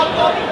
Stop, stop.